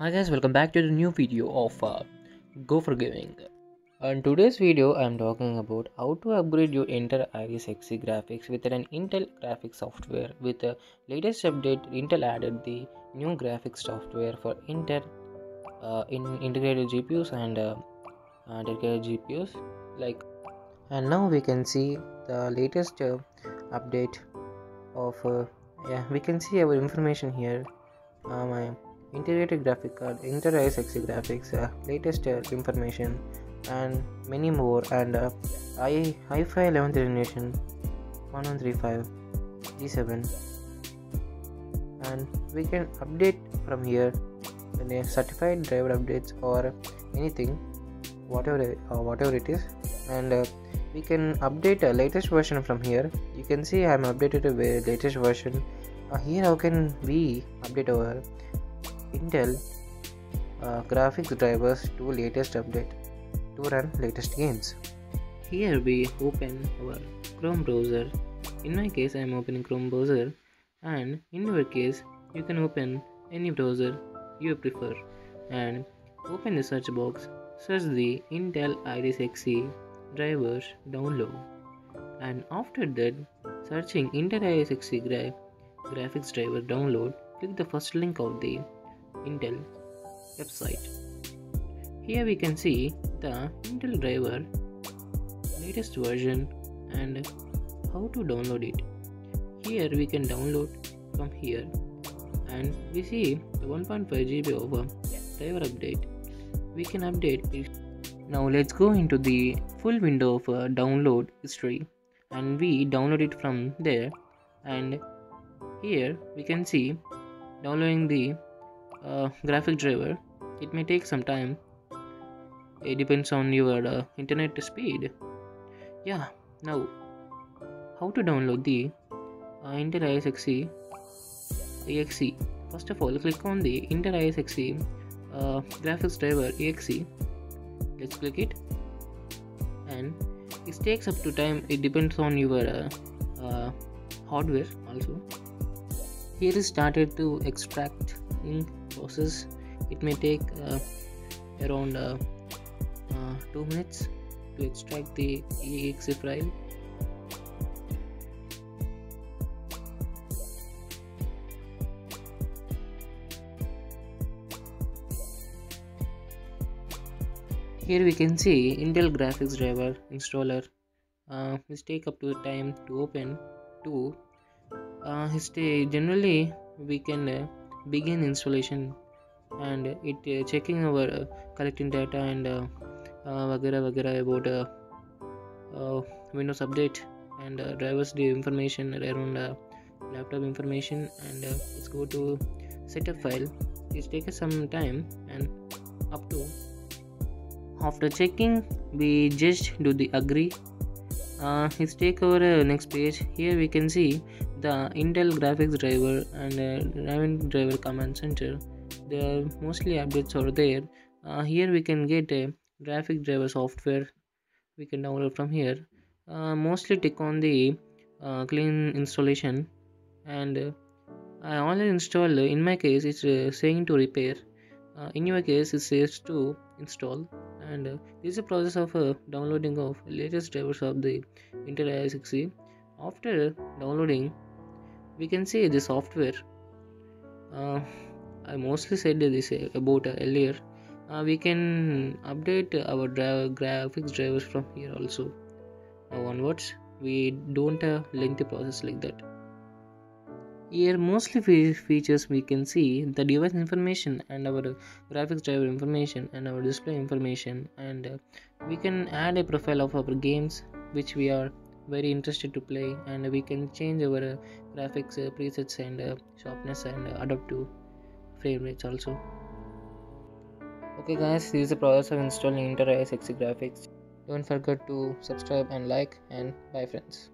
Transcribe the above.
Hi guys, welcome back to the new video of uh, Go for Gaming. In today's video, I am talking about how to upgrade your Intel Iris Xe graphics with an Intel graphics software. With the latest update, Intel added the new graphics software for Intel uh, in integrated GPUs and uh, dedicated GPUs. Like, and now we can see the latest uh, update of uh, yeah, we can see our information here. Uh, my integrated graphic card, Intel Iris graphics, uh, latest uh, information, and many more. And uh, i i5 11th generation, 1135, G7, and we can update from here. The certified driver updates or anything, whatever uh, whatever it is, and uh, we can update a latest version from here. You can see I'm updated a latest version. Uh, here, how can we update our Intel uh, graphics drivers to latest update to run latest games. Here we open our Chrome browser. In my case I am opening Chrome browser and in your case you can open any browser you prefer and open the search box search the Intel Iris Xe drivers download and after that searching Intel Iris Xe gra- graphics driver download click the first link of the Intel website. Here we can see the Intel driver latest version and how to download it. Here we can download from here and we see the 1.5 GB a driver update. We can update it. Now let's go into the full window of a download history and we download it from there and here we can see downloading the graphic driver. It may take some time. It depends on your uh, internet speed. Yeah now how to download the uh, Intel Iris Xe exe first of all click on the Intel Iris Xe uh, graphics driver exe let's click it. And it takes up to time. It depends on your uh, uh, hardware also here is started to extract in process. It may take uh, around uh, uh, 2 minutes to extract the exe file. Here we can see intel graphics driver installer. Uh, which take up to the time to open to uh, generally we can uh, begin installation and it uh, checking our uh, collecting data and uh, vagara vagara about windows update and drivers the information around laptop information and let's go to setup file. It takes some time and up to after checking we just do the agree. Uh, let's take our uh, next page. Here we can see the intel graphics driver and uh, raven driver command center. The mostly updates are there. Uh, here we can get a graphic driver software we can download from here. Uh, mostly tick on the uh, clean installation and uh, i already installed. In my case it's uh, saying to repair. Uh, in your case it says to install. And this is a process of downloading of latest drivers of the Intel Iris Xe. After downloading, we can see the software. Uh, I mostly said this about earlier. we can update our driver, graphics drivers from here also. Now onwards, we don't have lengthy process like that. Here mostly features we can see the device information and our graphics driver information and our display information and uh, we can add a profile of our games which we are very interested to play and we can change our graphics uh, presets and uh, sharpness and uh, adapt to frame rates also. Okay guys, this is the process of installing Intel Iris Xe graphics. Don't forget to subscribe and like and bye friends.